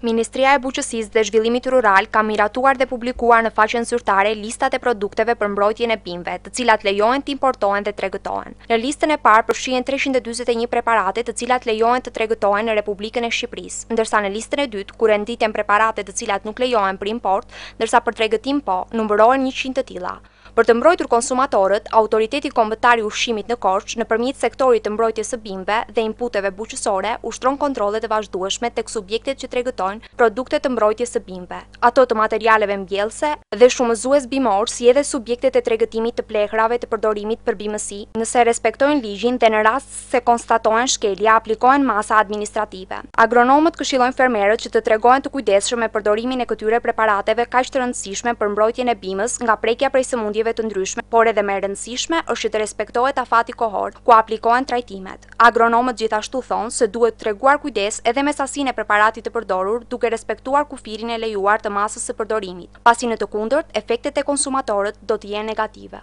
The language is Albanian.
Ministria e Bujqësisë dhe Zhvillimit Rural ka miratuar dhe publikuar në faqen zyrtare listat e produkteve për mbrojtjen e bimëve, të cilat lejohen të importohen dhe tregëtohen. Në listën e parë përfshihen treqind e dyzet e një preparate të cilat lejohen të tregëtohen në Republikën e Shqipërisë, ndërsa në listën e dytë, ku renditen preparate të cilat nuk lejohen për import, ndërsa për tregëtim po, numërohen njëqind të tilla. Për të mbrojtur konsumatorët, Autoriteti Kombëtar i Ushqimit në Korçë, nëpërmjet Sektorit të Mbrojtjes së Bimëve dhe Inputeve Bujqësore, ushtron kontrolle të vazhdueshme tek subjektet që tregëtojnë produkte të mbrojtjes së bimëve, ato të materialeve mbjellëse dhe shumëzues bimor si edhe subjektet e tregëtimit të plehrave të përdorimit për bimësi, nëse respektojnë ligjin dhe në rast se konstatohen shkelje, aplikohen masa administrative. Agronomët këshillojnë fermerët që të tregohen të kujdesshëm me përdorimin e këtyre preparateve kaq të rëndësishme për mbrojtjen e bimës nga prekja prej sëmundjeve të ndryshme, por edhe më e rëndësishme është që të respektohet afati kohor kur aplikohen trajtimet. Agronomët gjithashtu thonë se duhet treguar kujdes edhe me sasinë e preparatit të përdorur duke respektuar kufirin e lejuar të masës së përdorimit, pasi në të kundërt efektet te konsumatorët do të jenë negative.